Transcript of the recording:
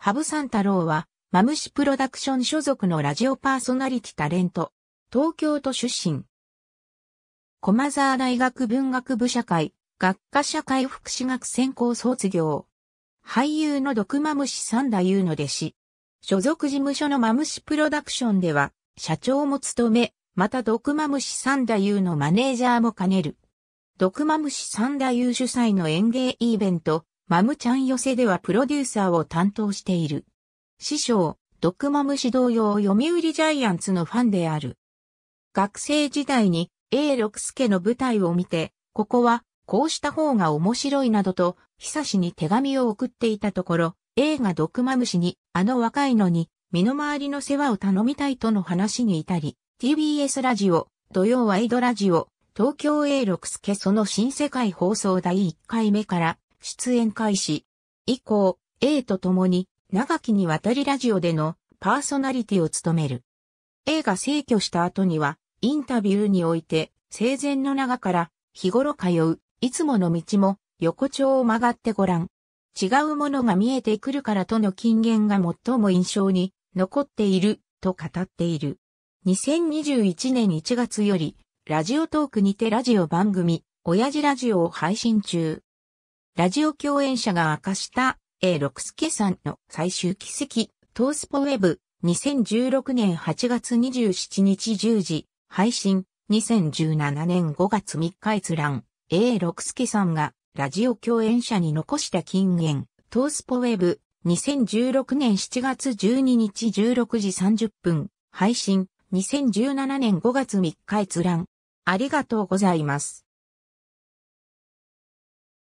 羽生三太郎は、マムシプロダクション所属のラジオパーソナリティタレント。東京都出身。駒沢大学文学部社会、学科社会福祉学専攻卒業。俳優の毒マムシ三田優の弟子。所属事務所のマムシプロダクションでは、社長も務め、また毒マムシ三田優のマネージャーも兼ねる。毒マムシ三田優主催の演芸イベント、マムちゃん寄せではプロデューサーを担当している。師匠、ドクマム指導用読売ジャイアンツのファンである。学生時代に A 六助の舞台を見て、ここはこうした方が面白いなどと、久しに手紙を送っていたところ、A がドクマムシに、あの若いのに、身の回りの世話を頼みたいとの話に至り、TBS ラジオ、土曜ワイドラジオ、東京 A 六助その新世界放送第1回目から出演開始。以降、A と共に長きにわたりラジオでのパーソナリティを務める。A が逝去した後には、インタビューにおいて、生前の長から日頃通う、いつもの道も横丁を曲がってごらん。違うものが見えてくるからとの金言が最も印象に残っていると語っている。2021年1月より、ラジオトークにてラジオ番組、親父ラジオを配信中。ラジオ共演者が明かした A 六助さんの最終奇跡、トースポウェブ、2016年8月27日10時、配信、2017年5月3日閲覧、A 六助さんがラジオ共演者に残した金言、トースポウェブ、2016年7月12日16時30分、配信、2017年5月3日閲覧。ありがとうございます。